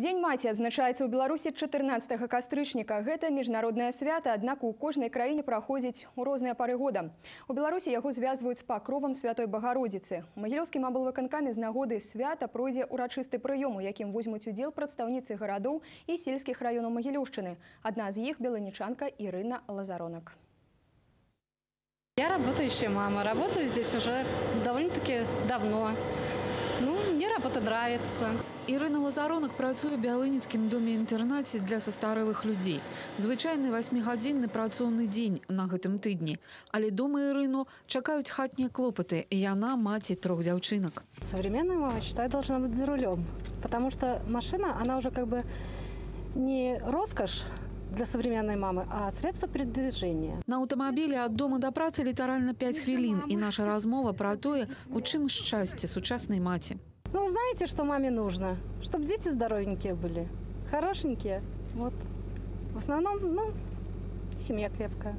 Дзень маці адзначаецца ў Беларусі 14 кастрычніка. Гэта міжнароднае свята, аднак у кожнай краіне праходзіць у розныя пары года. У Беларусі яго звязваюць пакровам святой Багародзіцы. У магілёўскім аблвыканкаме з нагоды свята пройдзе урачысты прыём, у якім возьмуць удзел прадстаўніцы гарадоў і сельскіх раёнаў Магілёўшчыны. Адна з іх беланічанка Ірына Лазаронак. Я работающая мама, работаю здесь уже довольно-таки давно. Ну, мне работа нравится. Ірына Лазаронак працуе ў бялыніцкім доме-інтэрнаце для састарэлых людзей. Звычайны васьмігадзінны працоўны дзень на гэтым тыдні. Але дома Ірыну чакаюць хатнія клопаты, і яна маці трох дзяўчынак. Современная мама, считаю, должна быть за рулем. Потому что машина, она уже как бы не роскошь для современной мамы, а средство передвижения. На аўтамабілі ад дома да працы літаральна 5 хвілін, і наша размова пра тое, у чым шчасце сучаснай маці. Ну, вы знаете, что маме нужно? Чтобы дети здоровенькие были, хорошенькие. Вот. В основном, ну, семья крепкая.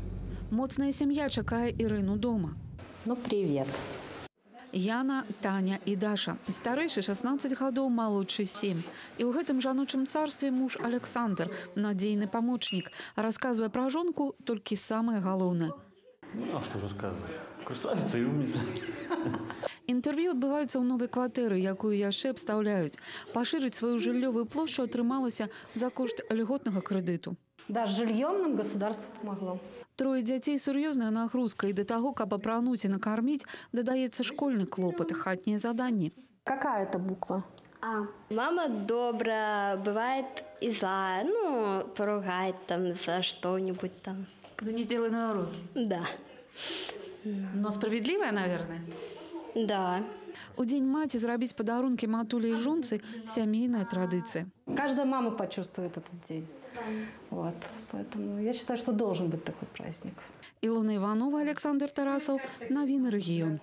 Моцная сям'я чакае Ірыну дома. Ну, привет. Яна, Таня і Даша. Старэйшы 16 гадоў, малодшы 7. І ў гэтым жаночым царстве муж Александр, надзейны памочнік, расказвае пра жонку толькі самае галоўнае. Ну, а что рассказывать? Красавица и умница. Інтэрв'ю адбываецца ў новай кватэры, якую яшчэ абстаўляюць. Пашырыць сваю жыллёвую плошчу атрымалася за кошт льготнага крэдыту. Да, с жильем нам государство помогло. Трое дзяцей сур'ёзная нагрузка і да таго, каб апрануць і накарміць, дадаецца школьны клопат, хатнія заданні. Какая это буква? А. Мама добрая, бывает и злая, ну, поругает там за что-нибудь там. За несделанные уроки. Да, Но справедливая, наверное. да. У дзень маці зрабіць падарункі матулі і жонцы сямейная традыцыя. Каждая мама почувствует этот день. Вот. Поэтому я считаю, что должен быть такой праздник. Ілона Іванова, Александр Тарасаў, навіны рэгіён.